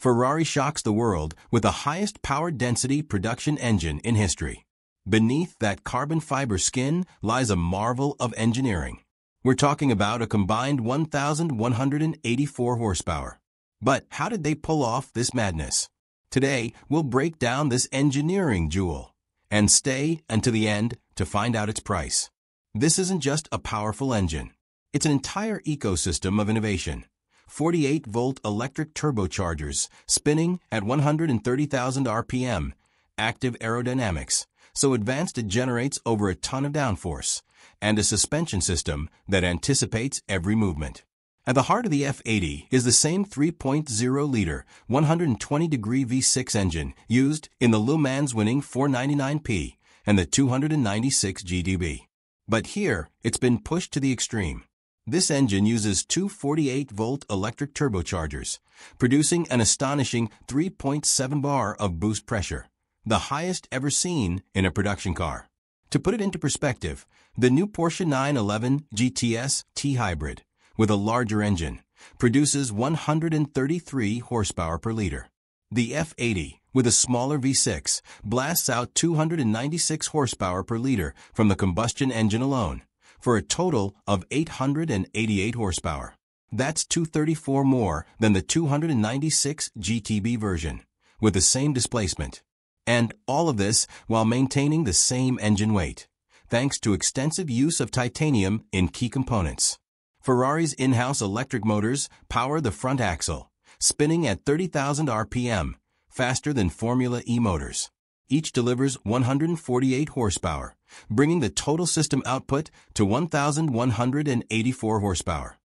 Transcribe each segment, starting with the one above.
Ferrari shocks the world with the highest power density production engine in history. Beneath that carbon fiber skin lies a marvel of engineering. We're talking about a combined 1,184 horsepower. But how did they pull off this madness? Today, we'll break down this engineering jewel and stay until the end to find out its price. This isn't just a powerful engine. It's an entire ecosystem of innovation. 48-volt electric turbochargers spinning at 130,000 RPM, active aerodynamics, so advanced it generates over a ton of downforce, and a suspension system that anticipates every movement. At the heart of the F80 is the same 3.0-liter, 120-degree V6 engine used in the Le Mans winning 499P and the 296 GTB. But here, it's been pushed to the extreme. This engine uses two 48-volt electric turbochargers, producing an astonishing 3.7 bar of boost pressure, the highest ever seen in a production car. To put it into perspective, the new Porsche 911 GTS T-Hybrid, with a larger engine, produces 133 horsepower per liter. The F80, with a smaller V6, blasts out 296 horsepower per liter from the combustion engine alone, for a total of 888 horsepower. That's 234 more than the 296 GTB version, with the same displacement. And all of this while maintaining the same engine weight, thanks to extensive use of titanium in key components. Ferrari's in-house electric motors power the front axle, spinning at 30,000 RPM, faster than Formula E motors. Each delivers 148 horsepower, bringing the total system output to 1,184 horsepower.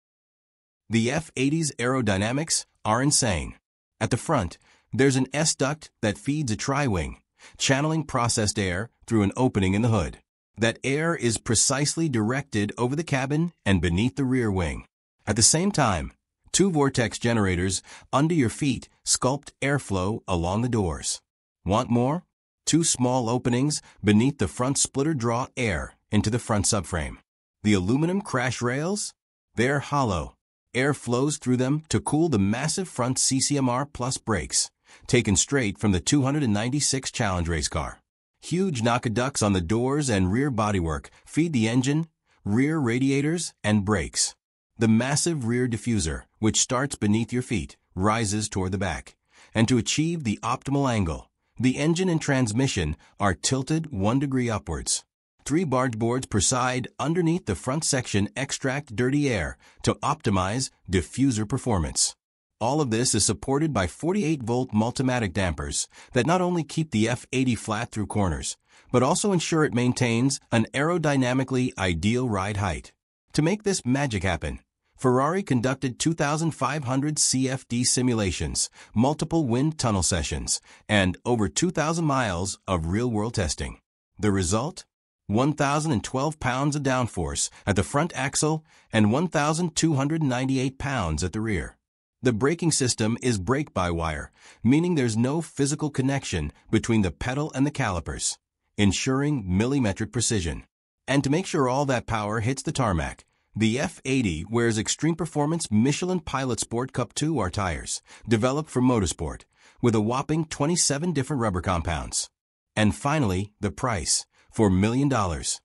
The F80's aerodynamics are insane. At the front, there's an S-duct that feeds a tri-wing, channeling processed air through an opening in the hood. That air is precisely directed over the cabin and beneath the rear wing. At the same time, two vortex generators under your feet sculpt airflow along the doors. Want more? Two small openings beneath the front splitter draw air into the front subframe. The aluminum crash rails? They're hollow. Air flows through them to cool the massive front CCMR Plus brakes taken straight from the 296 Challenge race car. Huge NACA ducts on the doors and rear bodywork feed the engine, rear radiators, and brakes. The massive rear diffuser, which starts beneath your feet, rises toward the back. And to achieve the optimal angle, the engine and transmission are tilted one degree upwards. Three barge boards per side underneath the front section extract dirty air to optimize diffuser performance. All of this is supported by 48-volt Multimatic dampers that not only keep the F80 flat through corners, but also ensure it maintains an aerodynamically ideal ride height. To make this magic happen, Ferrari conducted 2,500 CFD simulations, multiple wind tunnel sessions, and over 2,000 miles of real-world testing. The result? 1,012 pounds of downforce at the front axle and 1,298 pounds at the rear. The braking system is brake-by-wire, meaning there's no physical connection between the pedal and the calipers, ensuring millimetric precision. And to make sure all that power hits the tarmac, the F80 wears Extreme Performance Michelin Pilot Sport Cup 2R tires, developed for motorsport, with a whopping 27 different rubber compounds. And finally, the price, for million dollars.